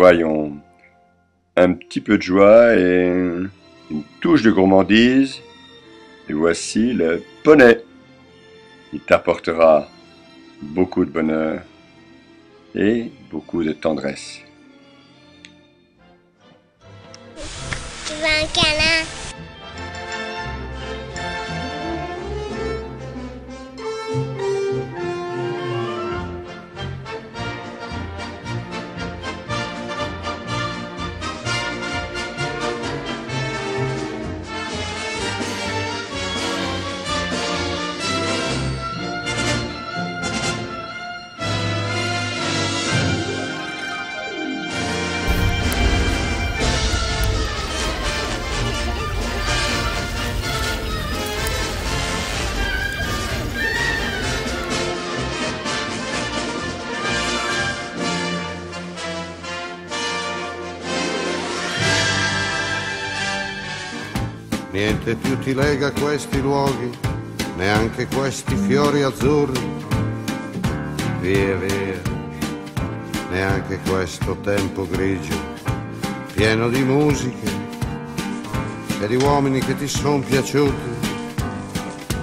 Voyons. Un petit peu de joie et une touche de gourmandise. Et voici le poney. Il t'apportera beaucoup de bonheur et beaucoup de tendresse. Niente più ti lega questi luoghi, neanche questi fiori azzurri. Via, via, neanche questo tempo grigio, pieno di musiche e di uomini che ti sono piaciuti.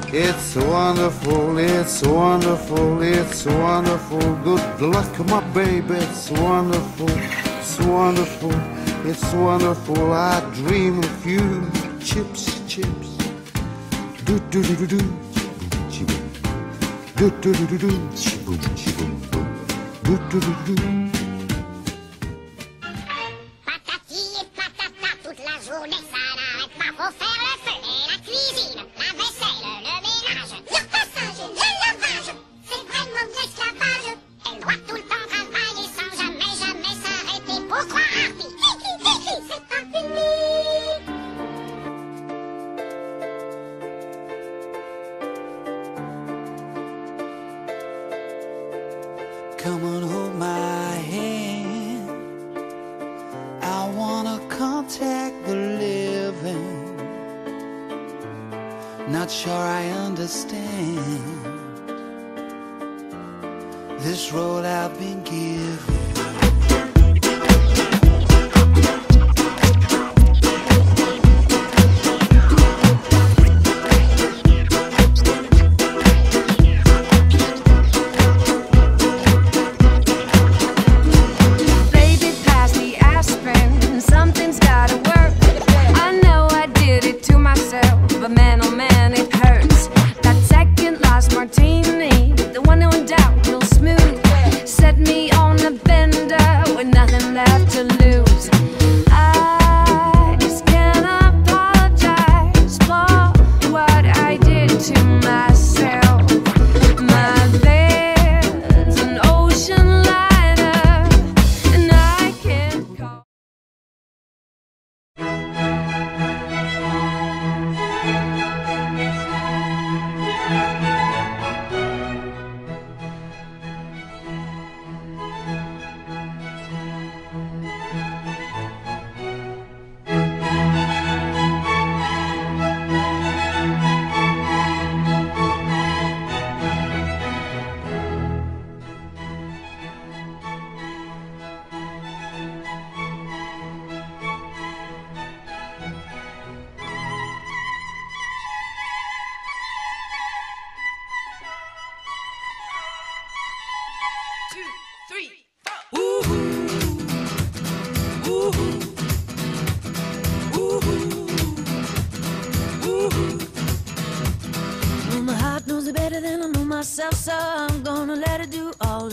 It's wonderful, it's wonderful, it's wonderful. Good luck, my baby, it's wonderful, it's wonderful, it's wonderful. I dream of you, chips, chips. Do do do do do, chiboom, do do do do do, chiboom, chiboom, boom. Do do do do. Patati et patata toute la journée, ça n'arrête pas. Faut faire le feu et la cuisine, Come and hold my hand. I wanna contact the living. Not sure I understand this role I've been given.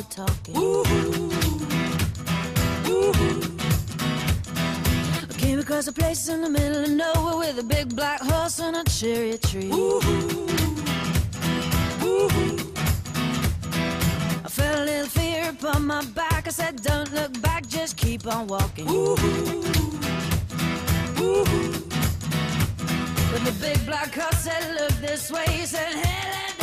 The talking. I came across a place in the middle of nowhere with a big black horse and a cherry tree. I felt a little fear upon my back. I said, Don't look back, just keep on walking. But the big black horse said, Look this way. He said, Hey,